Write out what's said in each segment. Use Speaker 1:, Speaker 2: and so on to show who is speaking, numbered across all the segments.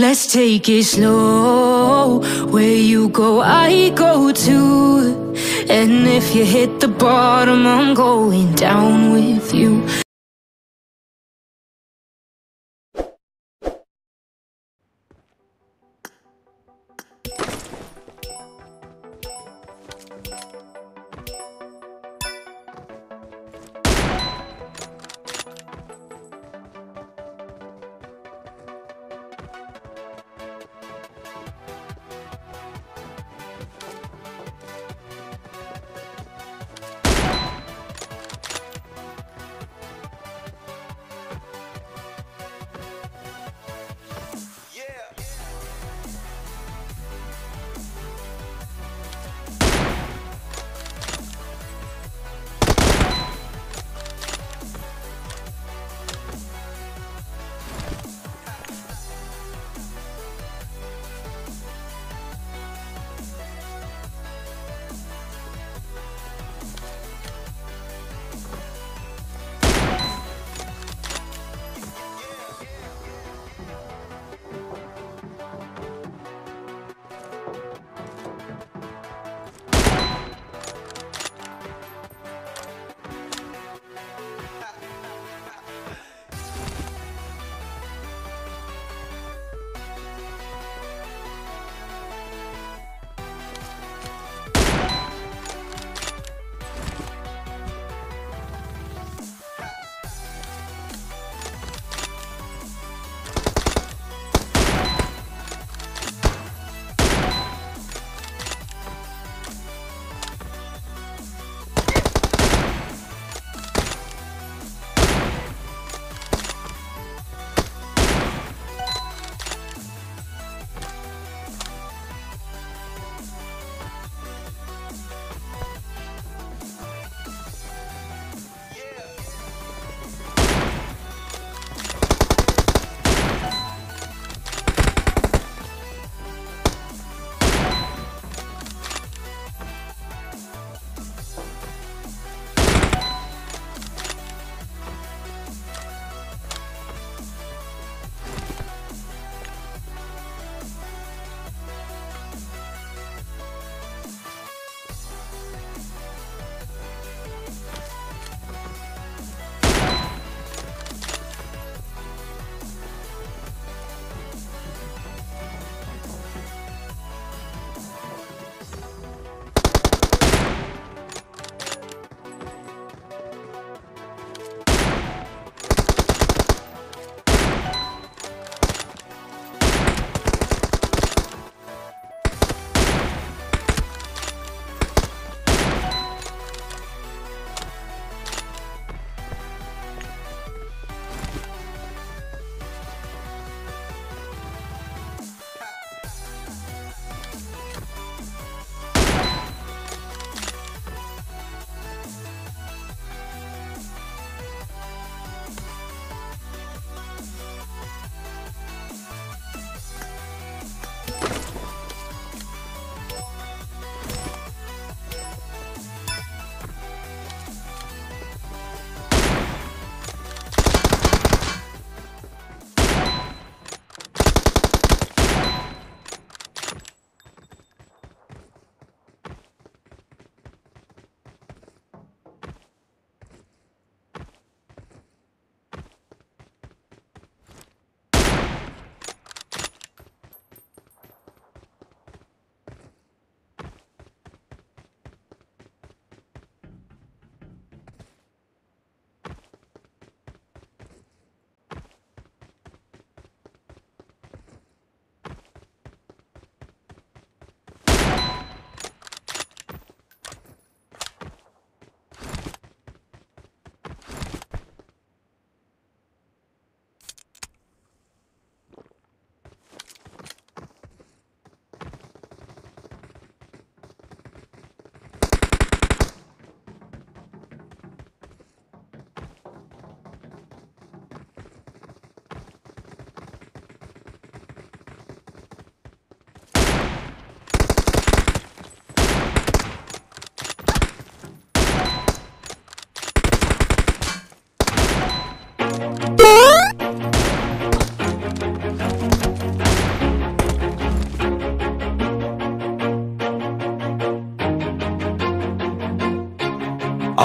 Speaker 1: Let's take it slow. Where you go, I go too. And if you hit the bottom, I'm going down with you.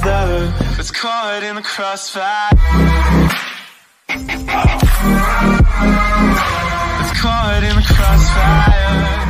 Speaker 2: brother was caught in the crossfire. Was caught in the crossfire.